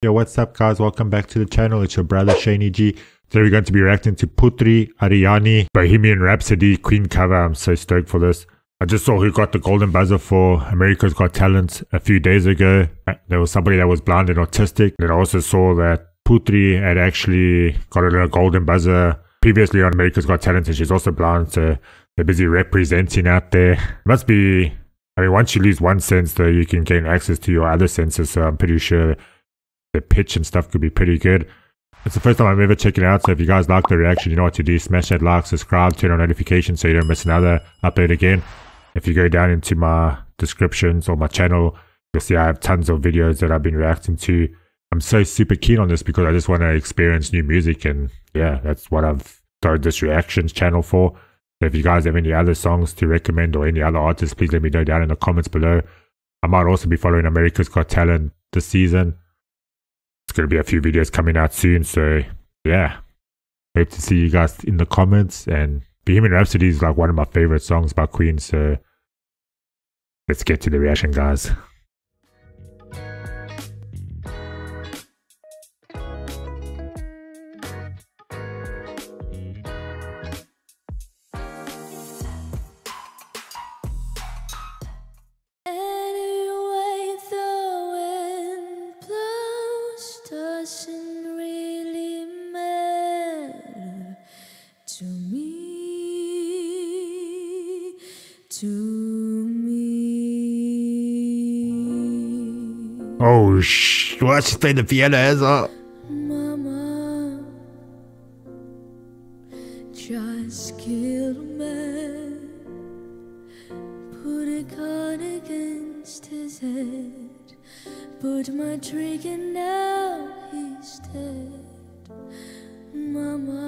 Yo, what's up guys? Welcome back to the channel. It's your brother Shaney G. Today we're going to be reacting to Putri Ariani Bohemian Rhapsody Queen cover. I'm so stoked for this. I just saw who got the golden buzzer for America's Got Talent a few days ago. Uh, there was somebody that was blind and autistic. And I also saw that Putri had actually got a golden buzzer previously on America's Got Talent and she's also blind. So they're busy representing out there. It must be, I mean, once you lose one sense though, you can gain access to your other senses. So I'm pretty sure the pitch and stuff could be pretty good. It's the first time I'm ever checking out, so if you guys like the reaction, you know what to do. Smash that like, subscribe, turn on notifications so you don't miss another upload again. If you go down into my descriptions or my channel, you'll see I have tons of videos that I've been reacting to. I'm so super keen on this because I just want to experience new music and yeah, that's what I've started this reactions channel for. So if you guys have any other songs to recommend or any other artists, please let me know down in the comments below. I might also be following America's Got Talent this season going to be a few videos coming out soon. So yeah, hope to see you guys in the comments. And Bohemian Rhapsody is like one of my favorite songs by Queen. So let's get to the reaction, guys. To me. To me. Oh, sh! What? She's playing the piano as well. Mama, just kill me. Put a gun against his head. Put my trigger now he's dead. Mama,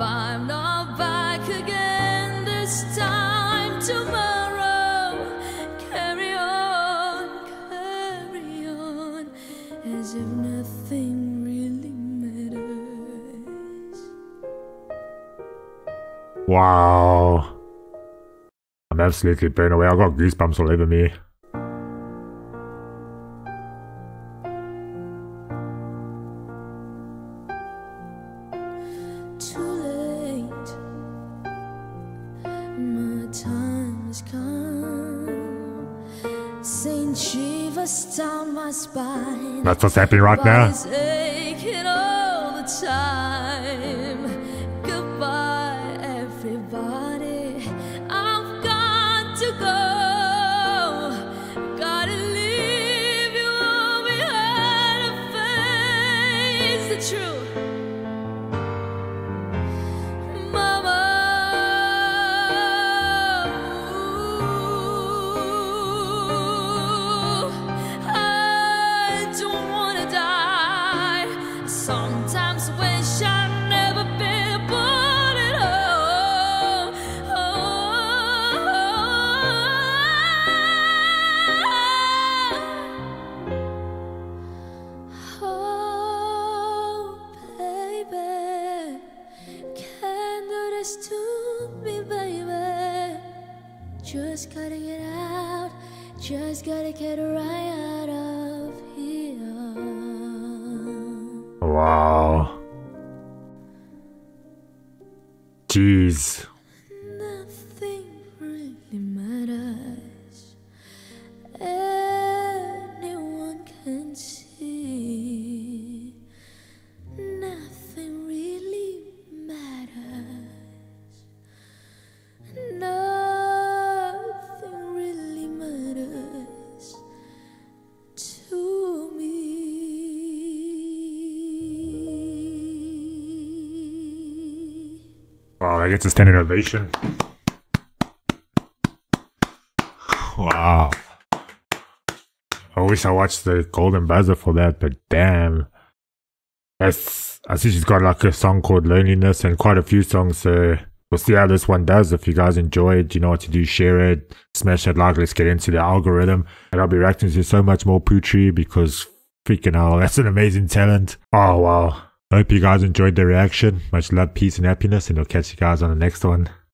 I'm not back again this time tomorrow. Carry on, carry on, as if nothing really matters. Wow. I'm absolutely blown away. I got goosebumps all over me. That's what's happening right now. Just gotta get out, just gotta get right out of here. Wow. Jeez. I get a standing ovation. Wow. I wish I watched the Golden Buzzer for that, but damn. That's, I see she's got like a song called Loneliness and quite a few songs, so we'll see how this one does. If you guys enjoyed, you know what to do, share it, smash that like, let's get into the algorithm. And I'll be reacting to so much more Putri because freaking hell, that's an amazing talent. Oh wow. I hope you guys enjoyed the reaction. Much love, peace, and happiness, and I'll catch you guys on the next one.